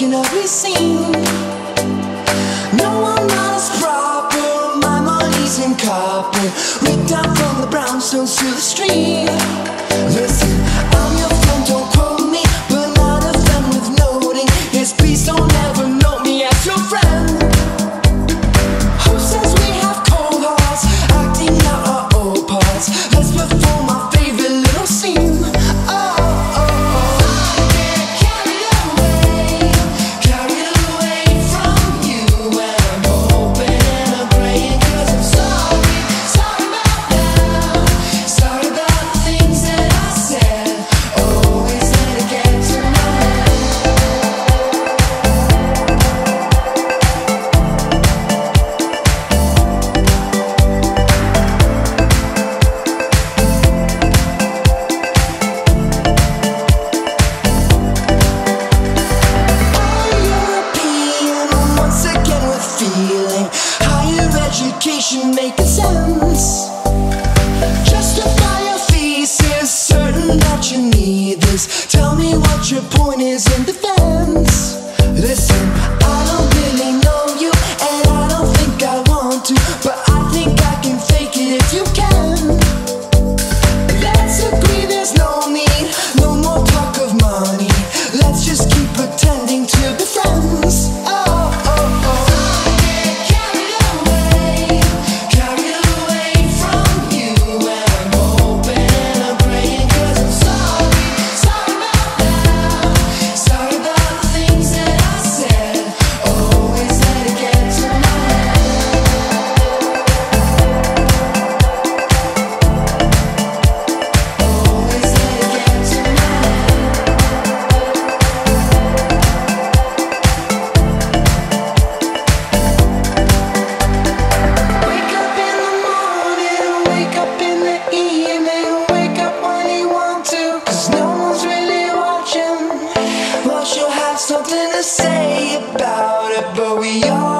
can only sing. No, I'm not as proper. My money's in copper, ripped out from the brownstones to the street. Listen. Vacation make a sense. something to say about it, but we all.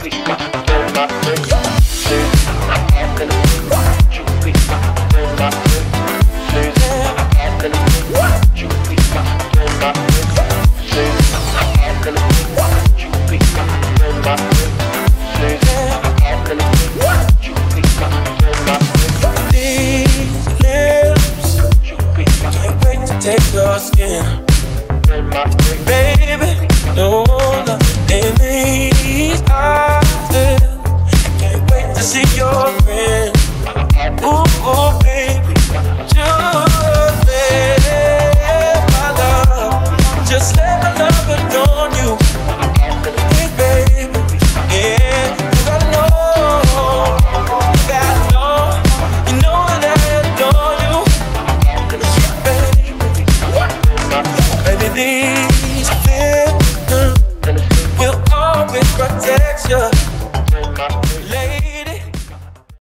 your skin. Baby, no love in these eyes. I can't wait to see your